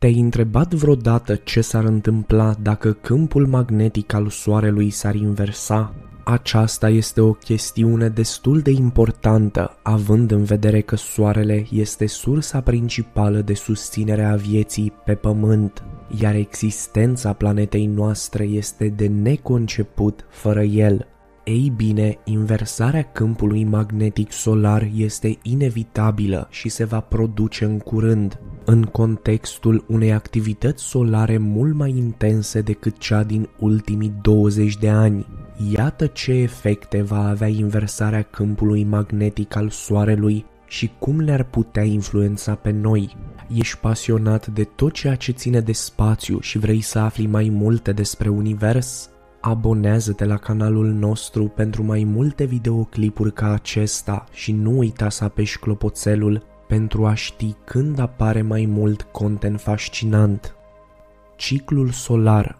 Te-ai întrebat vreodată ce s-ar întâmpla dacă câmpul magnetic al Soarelui s-ar inversa? Aceasta este o chestiune destul de importantă, având în vedere că Soarele este sursa principală de susținere a vieții pe Pământ, iar existența planetei noastre este de neconceput fără el. Ei bine, inversarea câmpului magnetic solar este inevitabilă și se va produce în curând, în contextul unei activități solare mult mai intense decât cea din ultimii 20 de ani. Iată ce efecte va avea inversarea câmpului magnetic al Soarelui și cum le-ar putea influența pe noi. Ești pasionat de tot ceea ce ține de spațiu și vrei să afli mai multe despre univers? Abonează-te la canalul nostru pentru mai multe videoclipuri ca acesta și nu uita să apeși clopoțelul pentru a ști când apare mai mult content fascinant. Ciclul solar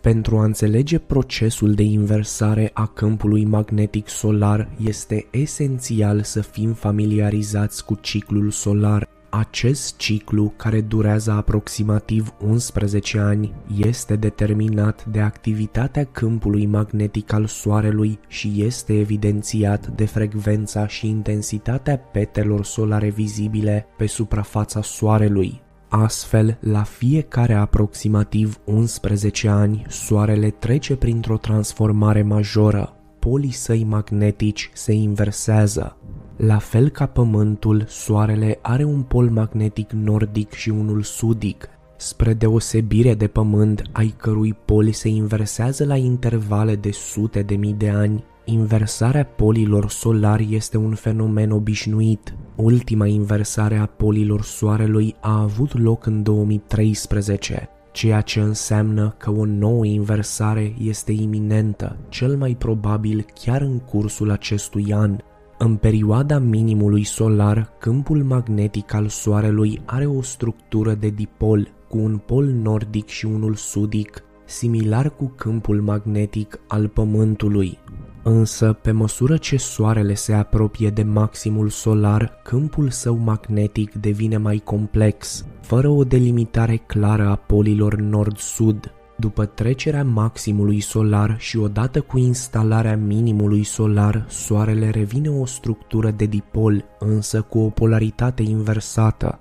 pentru a înțelege procesul de inversare a câmpului magnetic solar este esențial să fim familiarizați cu ciclul solar. Acest ciclu, care durează aproximativ 11 ani, este determinat de activitatea câmpului magnetic al Soarelui și este evidențiat de frecvența și intensitatea petelor solare vizibile pe suprafața Soarelui. Astfel, la fiecare aproximativ 11 ani, Soarele trece printr-o transformare majoră. Polii săi magnetici se inversează. La fel ca Pământul, Soarele are un pol magnetic nordic și unul sudic, spre deosebire de Pământ, ai cărui poli se inversează la intervale de sute de mii de ani, Inversarea polilor solari este un fenomen obișnuit. Ultima inversare a polilor Soarelui a avut loc în 2013, ceea ce înseamnă că o nouă inversare este iminentă, cel mai probabil chiar în cursul acestui an. În perioada minimului solar, câmpul magnetic al Soarelui are o structură de dipol, cu un pol nordic și unul sudic, similar cu câmpul magnetic al Pământului. Însă, pe măsură ce Soarele se apropie de maximul solar, câmpul său magnetic devine mai complex, fără o delimitare clară a polilor nord-sud. După trecerea maximului solar și odată cu instalarea minimului solar, Soarele revine o structură de dipol, însă cu o polaritate inversată.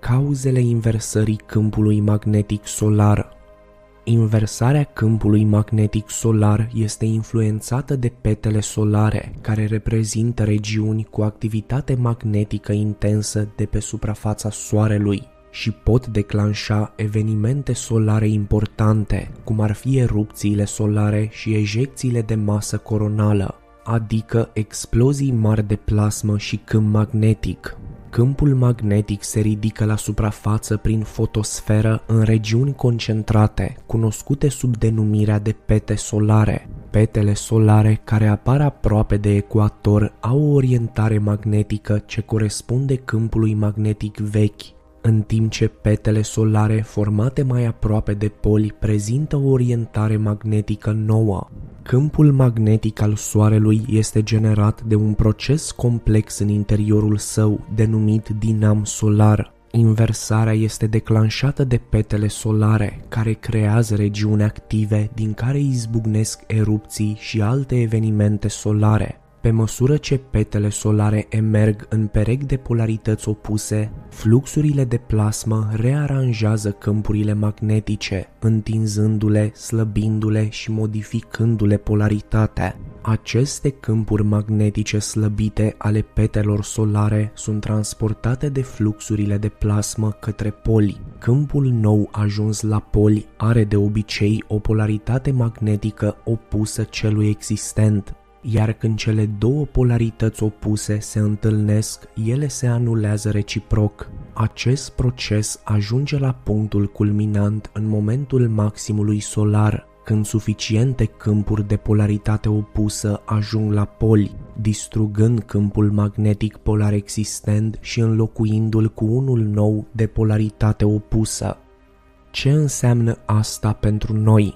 Cauzele inversării câmpului magnetic solar Inversarea câmpului magnetic solar este influențată de petele solare, care reprezintă regiuni cu activitate magnetică intensă de pe suprafața Soarelui și pot declanșa evenimente solare importante, cum ar fi erupțiile solare și ejecțiile de masă coronală, adică explozii mari de plasmă și câmp magnetic, Câmpul magnetic se ridică la suprafață prin fotosferă în regiuni concentrate, cunoscute sub denumirea de pete solare. Petele solare care apar aproape de ecuator au o orientare magnetică ce corespunde câmpului magnetic vechi, în timp ce petele solare formate mai aproape de poli prezintă o orientare magnetică nouă. Câmpul magnetic al Soarelui este generat de un proces complex în interiorul său, denumit dinam solar. Inversarea este declanșată de petele solare, care creează regiuni active din care izbucnesc erupții și alte evenimente solare. Pe măsură ce petele solare emerg în perechi de polarități opuse, fluxurile de plasmă rearanjează câmpurile magnetice, întinzându-le, slăbindu-le și modificându-le polaritatea. Aceste câmpuri magnetice slăbite ale petelor solare sunt transportate de fluxurile de plasmă către poli. Câmpul nou ajuns la poli are de obicei o polaritate magnetică opusă celui existent, iar când cele două polarități opuse se întâlnesc, ele se anulează reciproc. Acest proces ajunge la punctul culminant în momentul maximului solar, când suficiente câmpuri de polaritate opusă ajung la poli, distrugând câmpul magnetic polar existent și înlocuindu-l cu unul nou de polaritate opusă. Ce înseamnă asta pentru noi?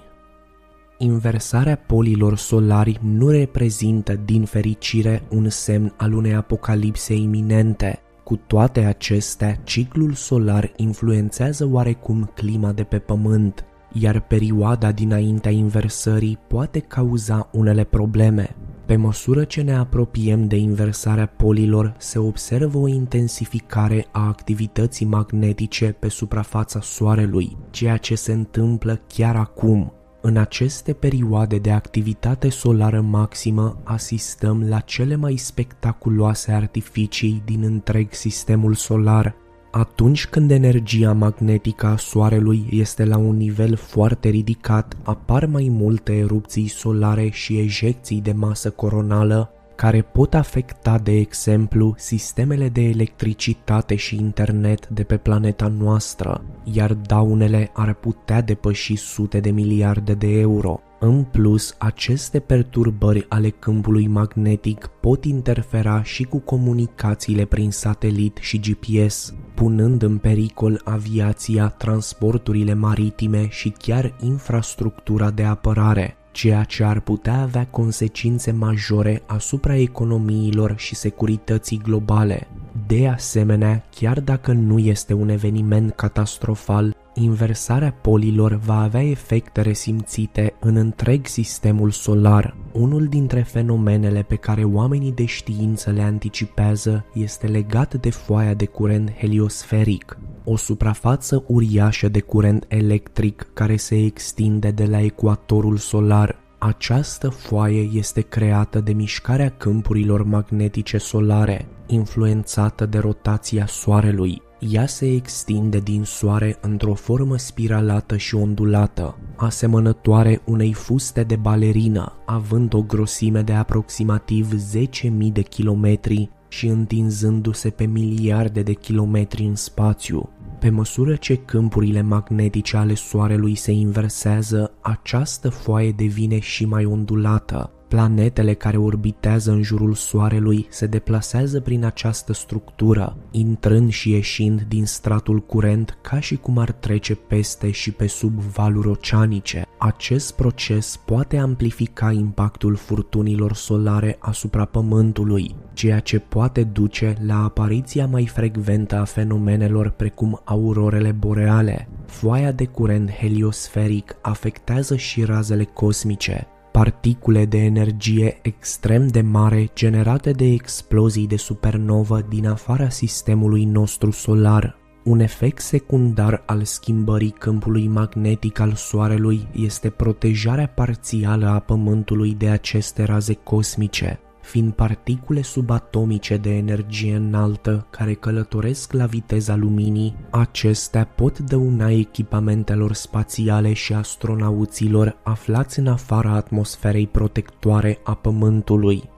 Inversarea polilor solari nu reprezintă, din fericire, un semn al unei apocalipse iminente. Cu toate acestea, ciclul solar influențează oarecum clima de pe Pământ, iar perioada dinaintea inversării poate cauza unele probleme. Pe măsură ce ne apropiem de inversarea polilor, se observă o intensificare a activității magnetice pe suprafața Soarelui, ceea ce se întâmplă chiar acum. În aceste perioade de activitate solară maximă asistăm la cele mai spectaculoase artificii din întreg sistemul solar, atunci când energia magnetică a Soarelui este la un nivel foarte ridicat, apar mai multe erupții solare și ejecții de masă coronală care pot afecta, de exemplu, sistemele de electricitate și internet de pe planeta noastră, iar daunele ar putea depăși sute de miliarde de euro. În plus, aceste perturbări ale câmpului magnetic pot interfera și cu comunicațiile prin satelit și GPS, punând în pericol aviația, transporturile maritime și chiar infrastructura de apărare ceea ce ar putea avea consecințe majore asupra economiilor și securității globale. De asemenea, chiar dacă nu este un eveniment catastrofal, inversarea polilor va avea efecte resimțite în întreg sistemul solar. Unul dintre fenomenele pe care oamenii de știință le anticipează este legat de foaia de curent heliosferic, o suprafață uriașă de curent electric care se extinde de la ecuatorul solar. Această foaie este creată de mișcarea câmpurilor magnetice solare, influențată de rotația Soarelui. Ea se extinde din Soare într-o formă spiralată și ondulată, asemănătoare unei fuste de balerină, având o grosime de aproximativ 10.000 de kilometri și întinzându-se pe miliarde de kilometri în spațiu. Pe măsură ce câmpurile magnetice ale Soarelui se inversează, această foaie devine și mai ondulată, Planetele care orbitează în jurul Soarelui se deplasează prin această structură, intrând și ieșind din stratul curent ca și cum ar trece peste și pe sub valuri oceanice. Acest proces poate amplifica impactul furtunilor solare asupra Pământului, ceea ce poate duce la apariția mai frecventă a fenomenelor precum aurorele boreale. Foaia de curent heliosferic afectează și razele cosmice, particule de energie extrem de mare generate de explozii de supernovă din afara sistemului nostru solar. Un efect secundar al schimbării câmpului magnetic al Soarelui este protejarea parțială a Pământului de aceste raze cosmice fiind particule subatomice de energie înaltă care călătoresc la viteza luminii, acestea pot dăuna echipamentelor spațiale și astronauților aflați în afara atmosferei protectoare a Pământului.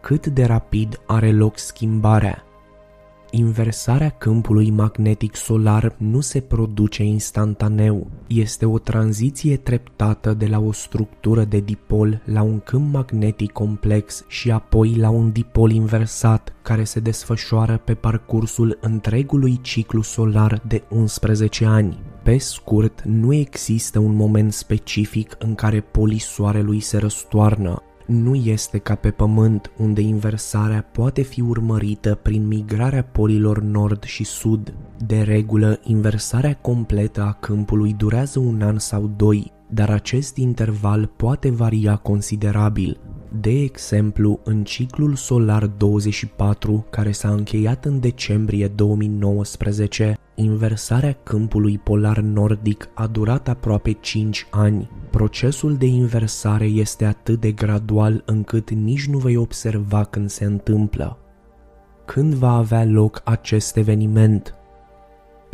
Cât de rapid are loc schimbarea? Inversarea câmpului magnetic solar nu se produce instantaneu. Este o tranziție treptată de la o structură de dipol la un câmp magnetic complex și apoi la un dipol inversat, care se desfășoară pe parcursul întregului ciclu solar de 11 ani. Pe scurt, nu există un moment specific în care polii soarelui se răstoarnă, nu este ca pe Pământ, unde inversarea poate fi urmărită prin migrarea polilor nord și sud. De regulă, inversarea completă a câmpului durează un an sau doi, dar acest interval poate varia considerabil. De exemplu, în ciclul solar 24, care s-a încheiat în decembrie 2019, inversarea câmpului polar nordic a durat aproape 5 ani. Procesul de inversare este atât de gradual încât nici nu vei observa când se întâmplă. Când va avea loc acest eveniment?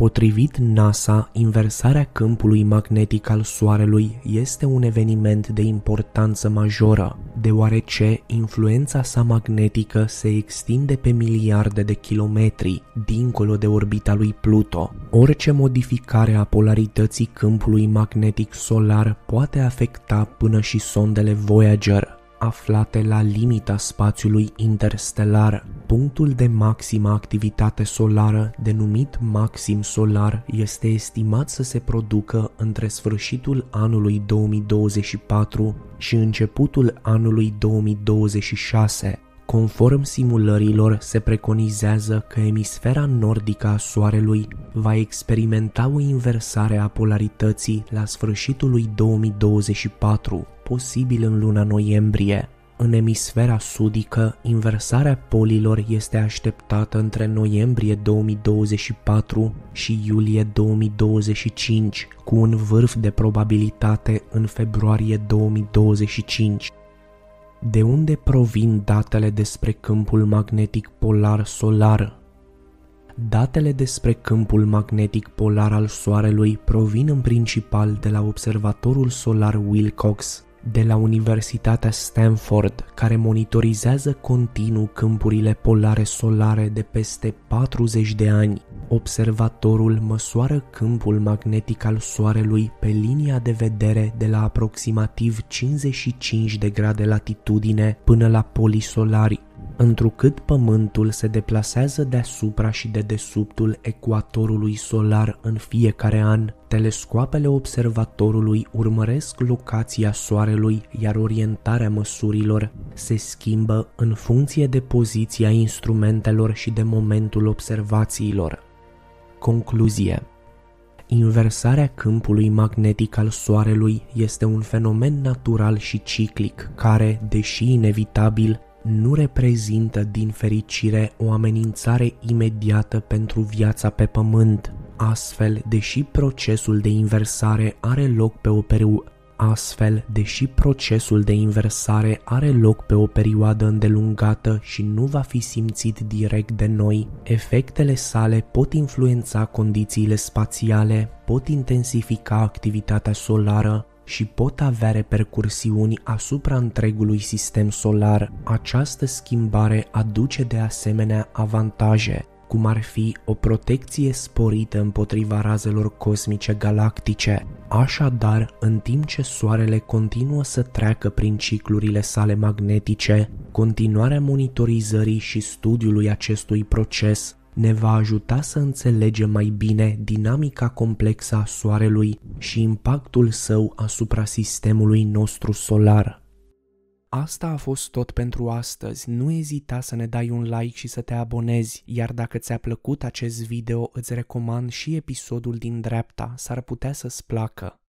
Potrivit NASA, inversarea câmpului magnetic al Soarelui este un eveniment de importanță majoră, deoarece influența sa magnetică se extinde pe miliarde de kilometri, dincolo de orbita lui Pluto. Orice modificare a polarității câmpului magnetic solar poate afecta până și sondele Voyager, aflate la limita spațiului interstelar. Punctul de maximă activitate solară, denumit maxim solar, este estimat să se producă între sfârșitul anului 2024 și începutul anului 2026. Conform simulărilor, se preconizează că emisfera nordică a Soarelui va experimenta o inversare a polarității la sfârșitul lui 2024, posibil în luna noiembrie. În emisfera sudică, inversarea polilor este așteptată între noiembrie 2024 și iulie 2025, cu un vârf de probabilitate în februarie 2025. De unde provin datele despre câmpul magnetic polar solar? Datele despre câmpul magnetic polar al Soarelui provin în principal de la observatorul solar Wilcox de la Universitatea Stanford, care monitorizează continuu câmpurile polare solare de peste 40 de ani. Observatorul măsoară câmpul magnetic al Soarelui pe linia de vedere de la aproximativ 55 de grade latitudine până la polii solari, întrucât Pământul se deplasează deasupra și de desubtul ecuatorului solar în fiecare an, telescoapele observatorului urmăresc locația Soarelui, iar orientarea măsurilor se schimbă în funcție de poziția instrumentelor și de momentul observațiilor. Concluzie Inversarea câmpului magnetic al Soarelui este un fenomen natural și ciclic care, deși inevitabil, nu reprezintă din fericire o amenințare imediată pentru viața pe pământ. Astfel, deși procesul de inversare are loc pe o perioadă Astfel, deși procesul de inversare are loc pe o perioadă îndelungată și nu va fi simțit direct de noi, efectele sale pot influența condițiile spațiale, pot intensifica activitatea solară, și pot avea repercursiuni asupra întregului sistem solar. Această schimbare aduce de asemenea avantaje, cum ar fi o protecție sporită împotriva razelor cosmice galactice. Așadar, în timp ce Soarele continuă să treacă prin ciclurile sale magnetice, continuarea monitorizării și studiului acestui proces ne va ajuta să înțelegem mai bine dinamica complexă a Soarelui și impactul său asupra sistemului nostru solar. Asta a fost tot pentru astăzi. Nu ezita să ne dai un like și să te abonezi, iar dacă ți-a plăcut acest video, îți recomand și episodul din dreapta, s-ar putea să-ți placă.